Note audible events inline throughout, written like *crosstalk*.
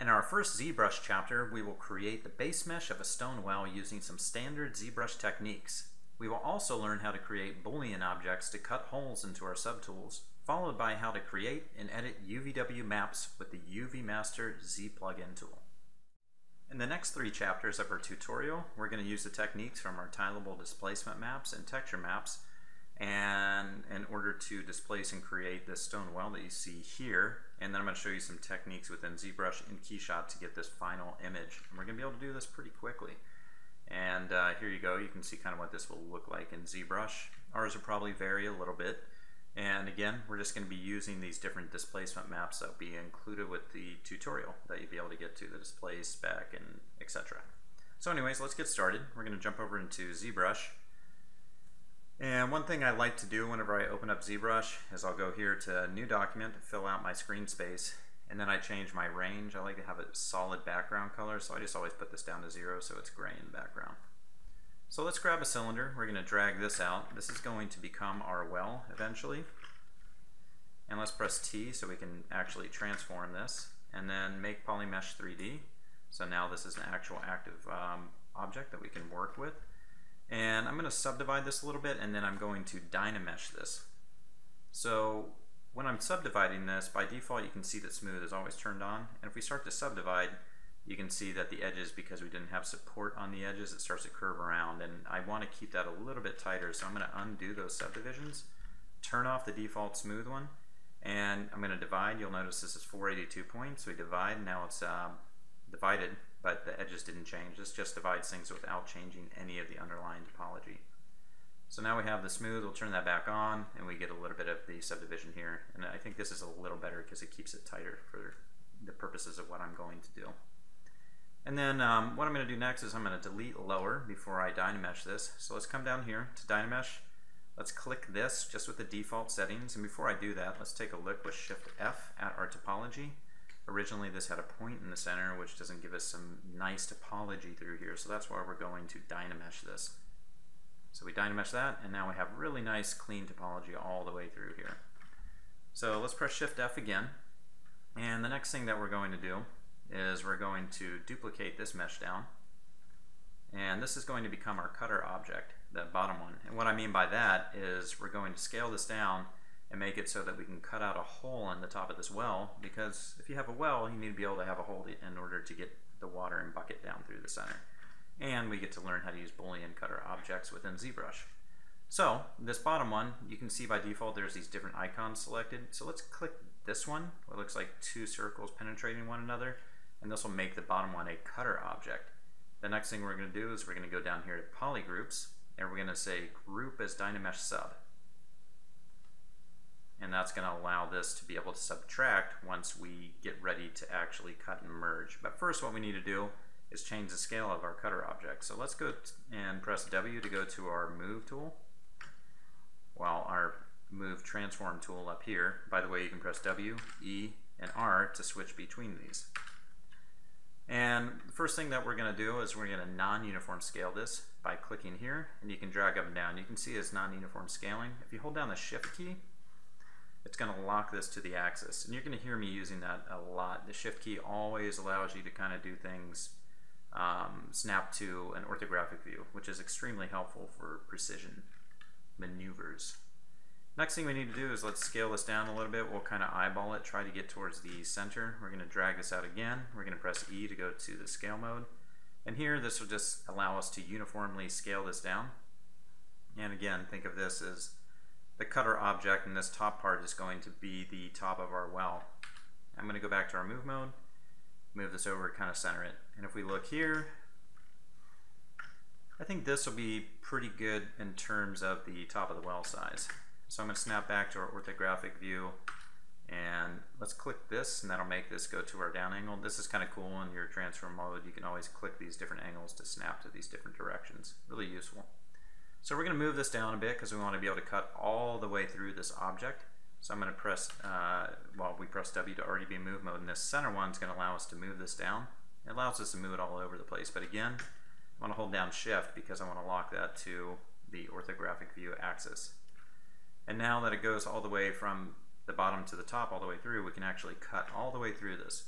In our first ZBrush chapter, we will create the base mesh of a stone well using some standard ZBrush techniques. We will also learn how to create Boolean objects to cut holes into our subtools, followed by how to create and edit UVW maps with the UV Master Z plugin tool. In the next three chapters of our tutorial, we're going to use the techniques from our tileable displacement maps and texture maps and in order to displace and create this stone well that you see here and then I'm going to show you some techniques within ZBrush and KeyShot to get this final image. And we're going to be able to do this pretty quickly. And uh, here you go. You can see kind of what this will look like in ZBrush. Ours will probably vary a little bit. And again we're just going to be using these different displacement maps that will be included with the tutorial that you'll be able to get to the display spec and etc so anyways let's get started. We're going to jump over into ZBrush and one thing I like to do whenever I open up ZBrush is I'll go here to New Document, to fill out my screen space, and then I change my range. I like to have a solid background color, so I just always put this down to zero so it's gray in the background. So let's grab a cylinder. We're going to drag this out. This is going to become our well eventually. And let's press T so we can actually transform this. And then make Polymesh 3D. So now this is an actual active um, object that we can work with. And I'm going to subdivide this a little bit and then I'm going to Dynamesh this. So when I'm subdividing this, by default you can see that smooth is always turned on. And if we start to subdivide, you can see that the edges, because we didn't have support on the edges, it starts to curve around. And I want to keep that a little bit tighter, so I'm going to undo those subdivisions, turn off the default smooth one, and I'm going to divide. You'll notice this is 482 points. So We divide, now it's uh, divided but the edges didn't change. This just divides things without changing any of the underlying topology. So now we have the smooth, we'll turn that back on, and we get a little bit of the subdivision here. And I think this is a little better because it keeps it tighter for the purposes of what I'm going to do. And then um, what I'm going to do next is I'm going to delete lower before I Dynamesh this. So let's come down here to Dynamesh. Let's click this just with the default settings. And before I do that, let's take a look with Shift F at our topology. Originally this had a point in the center which doesn't give us some nice topology through here so that's why we're going to Dynamesh this. So we Dynamesh that and now we have really nice clean topology all the way through here. So let's press Shift F again and the next thing that we're going to do is we're going to duplicate this mesh down and this is going to become our cutter object, the bottom one. And what I mean by that is we're going to scale this down and make it so that we can cut out a hole in the top of this well because if you have a well you need to be able to have a hole in order to get the water and bucket down through the center. And we get to learn how to use boolean cutter objects within ZBrush. So this bottom one you can see by default there's these different icons selected. So let's click this one it looks like two circles penetrating one another and this will make the bottom one a cutter object. The next thing we're going to do is we're going to go down here to polygroups and we're going to say group as dynamesh sub and that's going to allow this to be able to subtract once we get ready to actually cut and merge. But first what we need to do is change the scale of our cutter object. So let's go and press W to go to our move tool while our move transform tool up here. By the way, you can press W, E, and R to switch between these. And the first thing that we're going to do is we're going to non-uniform scale this by clicking here, and you can drag up and down. You can see it's non-uniform scaling. If you hold down the Shift key, it's going to lock this to the axis. And you're going to hear me using that a lot. The shift key always allows you to kind of do things um, snap to an orthographic view, which is extremely helpful for precision maneuvers. Next thing we need to do is let's scale this down a little bit. We'll kind of eyeball it, try to get towards the center. We're going to drag this out again. We're going to press E to go to the scale mode. And here this will just allow us to uniformly scale this down. And again, think of this as the cutter object and this top part is going to be the top of our well. I'm going to go back to our move mode, move this over, kind of center it. And if we look here, I think this will be pretty good in terms of the top of the well size. So I'm going to snap back to our orthographic view and let's click this and that'll make this go to our down angle. This is kind of cool in your transform mode. You can always click these different angles to snap to these different directions. Really useful. So we're going to move this down a bit because we want to be able to cut all the way through this object. So I'm going to press, uh, well, we press W to already be in move mode, and this center one is going to allow us to move this down. It allows us to move it all over the place, but again, I want to hold down Shift because I want to lock that to the orthographic view axis. And now that it goes all the way from the bottom to the top all the way through, we can actually cut all the way through this.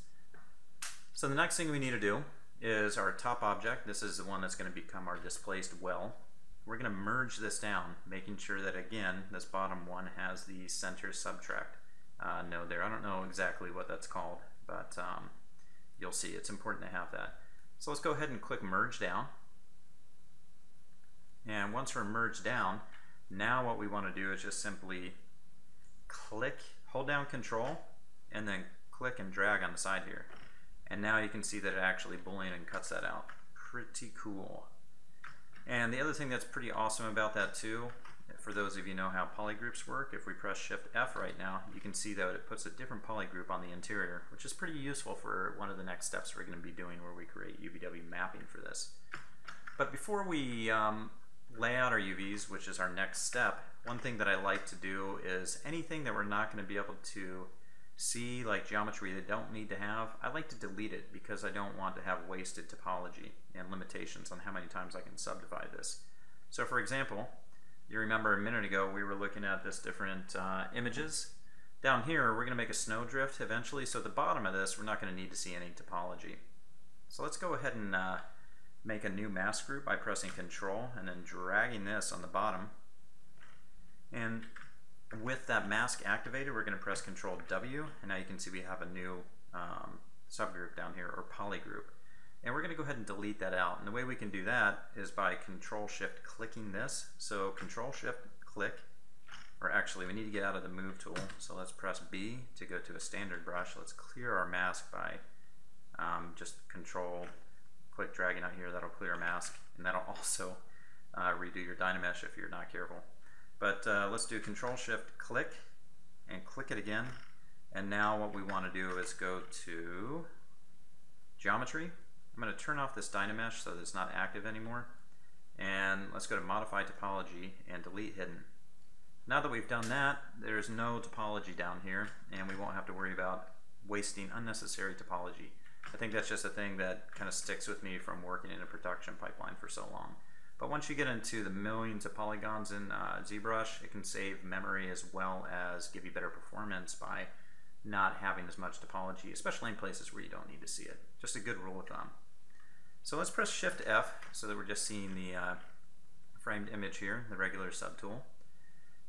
So the next thing we need to do is our top object. This is the one that's going to become our displaced well. We're going to merge this down, making sure that again, this bottom one has the center subtract uh, node there. I don't know exactly what that's called, but um, you'll see it's important to have that. So let's go ahead and click merge down. And once we're merged down, now what we want to do is just simply click, hold down control, and then click and drag on the side here. And now you can see that it actually boolean and cuts that out. Pretty cool. And the other thing that's pretty awesome about that too, for those of you know how polygroups work, if we press Shift F right now, you can see that it puts a different polygroup on the interior, which is pretty useful for one of the next steps we're going to be doing where we create UVW mapping for this. But before we um, lay out our UVs, which is our next step, one thing that I like to do is anything that we're not going to be able to see, like geometry that don't need to have, I like to delete it because I don't want to have wasted topology and limitations on how many times I can subdivide this. So for example, you remember a minute ago we were looking at this different uh, images. Down here we're going to make a snowdrift eventually, so at the bottom of this we're not going to need to see any topology. So let's go ahead and uh, make a new mask group by pressing control and then dragging this on the bottom. And with that mask activated, we're going to press control W, and now you can see we have a new um, subgroup down here, or polygroup. And we're going to go ahead and delete that out. And the way we can do that is by control shift clicking this. So control shift click, or actually we need to get out of the move tool. So let's press B to go to a standard brush. Let's clear our mask by um, just control click dragging out here. That'll clear a mask. And that'll *laughs* also uh, redo your Dynamesh if you're not careful. But uh, let's do Control Shift click and click it again. And now what we want to do is go to Geometry. I'm going to turn off this Dynamesh so that it's not active anymore. And let's go to Modify Topology and Delete Hidden. Now that we've done that, there's no topology down here, and we won't have to worry about wasting unnecessary topology. I think that's just a thing that kind of sticks with me from working in a production pipeline for so long. But once you get into the millions of polygons in uh, ZBrush, it can save memory as well as give you better performance by not having as much topology, especially in places where you don't need to see it. Just a good rule of thumb. So let's press Shift F so that we're just seeing the uh, framed image here, the regular subtool.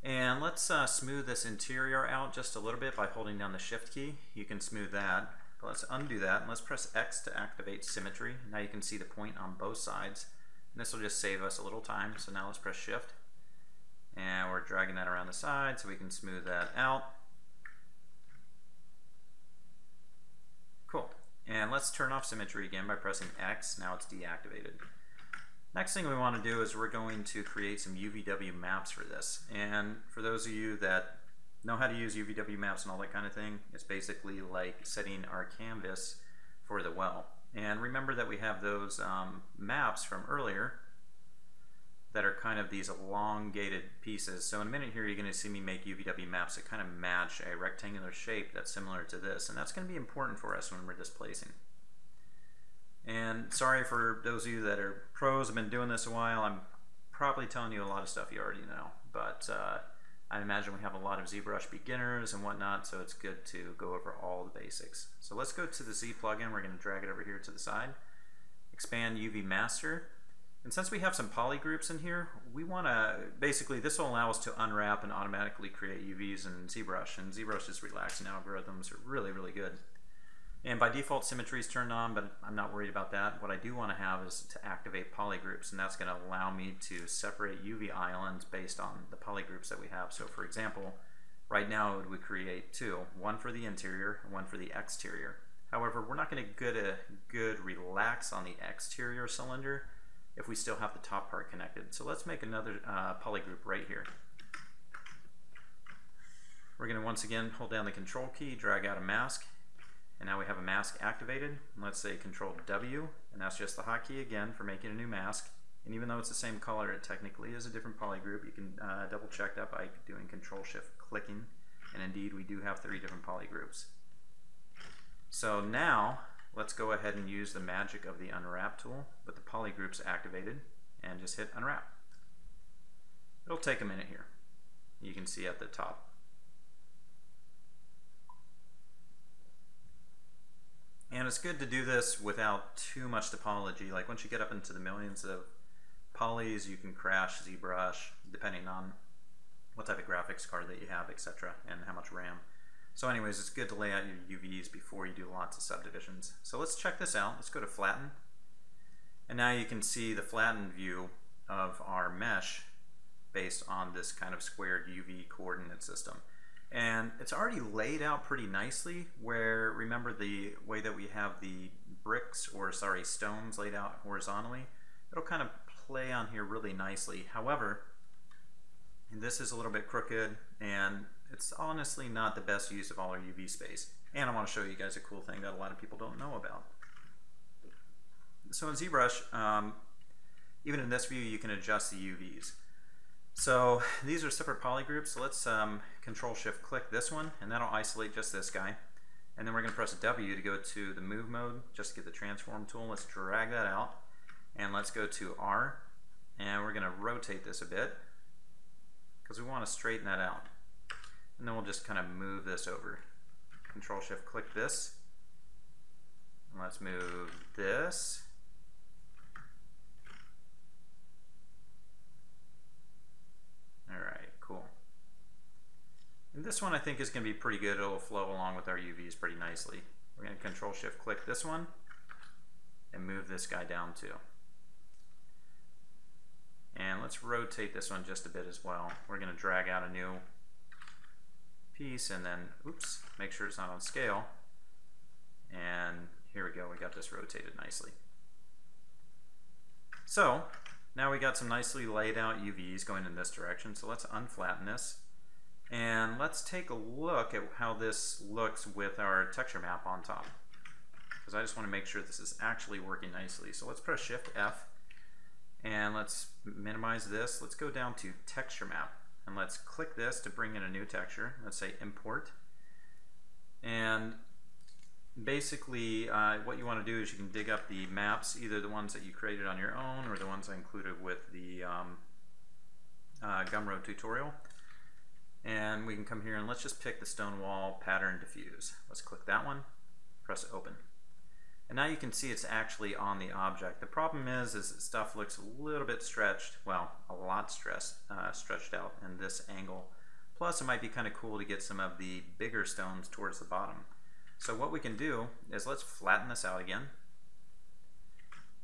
And let's uh, smooth this interior out just a little bit by holding down the Shift key. You can smooth that. But let's undo that and let's press X to activate symmetry. Now you can see the point on both sides. And this will just save us a little time. So now let's press shift. And we're dragging that around the side so we can smooth that out. Cool. And let's turn off symmetry again by pressing X. Now it's deactivated. Next thing we want to do is we're going to create some UVW maps for this. And for those of you that know how to use UVW maps and all that kind of thing, it's basically like setting our canvas for the well. And remember that we have those um, maps from earlier that are kind of these elongated pieces. So in a minute here, you're going to see me make UVW maps that kind of match a rectangular shape that's similar to this. And that's going to be important for us when we're displacing. And sorry for those of you that are pros, I've been doing this a while. I'm probably telling you a lot of stuff you already know. But uh, I imagine we have a lot of ZBrush beginners and whatnot, so it's good to go over all the basics. So let's go to the Z plugin. We're going to drag it over here to the side. Expand UV Master. And since we have some poly groups in here, we want to, basically this will allow us to unwrap and automatically create UVs in ZBrush. And ZBrush's relaxing algorithms are really, really good. And by default, symmetry is turned on, but I'm not worried about that. What I do want to have is to activate polygroups, and that's going to allow me to separate UV islands based on the polygroups that we have. So for example, right now would create two, one for the interior and one for the exterior. However, we're not going to get a good relax on the exterior cylinder if we still have the top part connected. So let's make another uh, polygroup right here. We're going to once again hold down the control key, drag out a mask, and now we have a mask activated. Let's say Control W, and that's just the hotkey again for making a new mask. And even though it's the same color, it technically is a different polygroup. You can uh, double check that by doing Control Shift clicking. And indeed, we do have three different polygroups. So now, let's go ahead and use the magic of the Unwrap tool with the polygroups activated and just hit Unwrap. It'll take a minute here. You can see at the top. And it's good to do this without too much topology. Like once you get up into the millions of polys, you can crash ZBrush depending on what type of graphics card that you have, etc., and how much RAM. So anyways, it's good to lay out your UVs before you do lots of subdivisions. So let's check this out. Let's go to flatten. And now you can see the flattened view of our mesh based on this kind of squared UV coordinate system. And it's already laid out pretty nicely where, remember the way that we have the bricks, or sorry, stones laid out horizontally? It'll kind of play on here really nicely. However, this is a little bit crooked and it's honestly not the best use of all our UV space. And I want to show you guys a cool thing that a lot of people don't know about. So in ZBrush, um, even in this view, you can adjust the UVs. So these are separate polygroups. So let's um, Control Shift click this one, and that'll isolate just this guy. And then we're going to press W to go to the move mode, just to get the transform tool. Let's drag that out, and let's go to R, and we're going to rotate this a bit because we want to straighten that out. And then we'll just kind of move this over. Control Shift click this. And let's move this. Alright, cool. And this one I think is going to be pretty good. It'll flow along with our UVs pretty nicely. We're going to Control Shift click this one and move this guy down too. And let's rotate this one just a bit as well. We're going to drag out a new piece and then, oops, make sure it's not on scale. And here we go, we got this rotated nicely. So now we got some nicely laid out UVs going in this direction. So let's unflatten this. And let's take a look at how this looks with our texture map on top. Because I just want to make sure this is actually working nicely. So let's press Shift F and let's minimize this. Let's go down to texture map and let's click this to bring in a new texture. Let's say import. And basically uh, what you want to do is you can dig up the maps, either the ones that you created on your own or the ones I included with the um, uh, Gumroad tutorial. And we can come here and let's just pick the stone wall pattern diffuse. Let's click that one, press open. And now you can see it's actually on the object. The problem is, is stuff looks a little bit stretched, well, a lot stressed, uh, stretched out in this angle. Plus, it might be kind of cool to get some of the bigger stones towards the bottom. So what we can do is let's flatten this out again.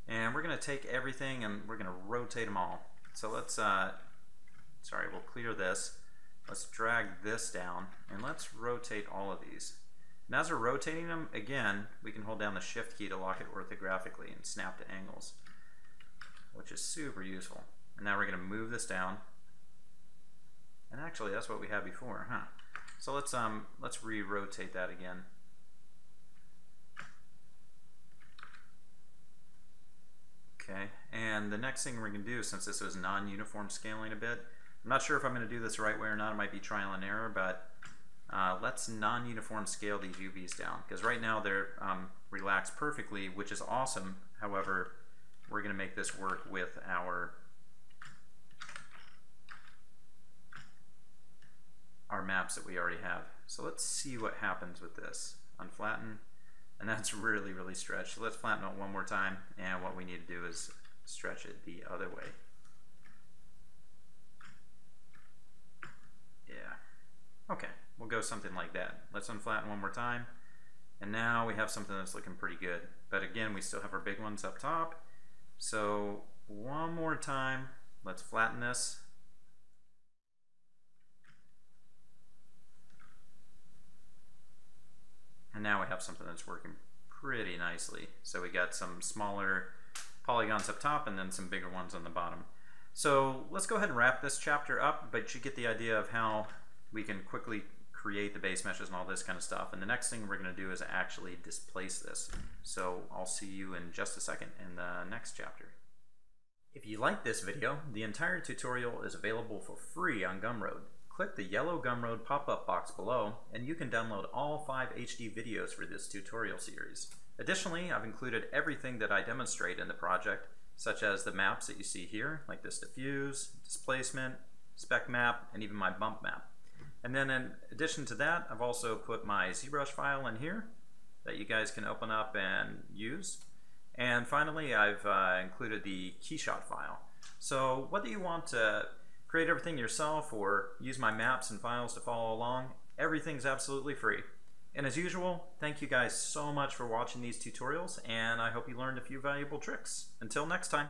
And we're going to take everything and we're going to rotate them all. So let's, uh, sorry, we'll clear this. Let's drag this down and let's rotate all of these. And as we're rotating them, again, we can hold down the shift key to lock it orthographically and snap to angles, which is super useful. And now we're going to move this down. And actually, that's what we had before, huh? So let's um let's re-rotate that again. Okay, and the next thing we're going to do, since this was non-uniform scaling a bit, I'm not sure if I'm going to do this the right way or not. It might be trial and error, but uh, let's non-uniform scale these UVs down because right now they're um, relaxed perfectly, which is awesome. However, we're going to make this work with our our maps that we already have. So let's see what happens with this. Unflatten, and that's really, really stretched. So let's flatten it one more time, and what we need to do is stretch it the other way. Yeah. Okay. We'll go something like that. Let's unflatten one more time. And now we have something that's looking pretty good. But again, we still have our big ones up top. So one more time, let's flatten this. And now we have something that's working pretty nicely. So we got some smaller polygons up top and then some bigger ones on the bottom. So let's go ahead and wrap this chapter up, but you get the idea of how we can quickly create the base meshes and all this kind of stuff. And the next thing we're going to do is actually displace this. So I'll see you in just a second in the next chapter. If you like this video, the entire tutorial is available for free on Gumroad. Click the yellow Gumroad pop-up box below and you can download all five HD videos for this tutorial series. Additionally, I've included everything that I demonstrate in the project, such as the maps that you see here, like this diffuse, displacement, spec map, and even my bump map. And then in addition to that, I've also put my ZBrush file in here, that you guys can open up and use. And finally, I've uh, included the keyshot file. So whether you want to create everything yourself or use my maps and files to follow along, everything's absolutely free. And as usual, thank you guys so much for watching these tutorials, and I hope you learned a few valuable tricks. Until next time.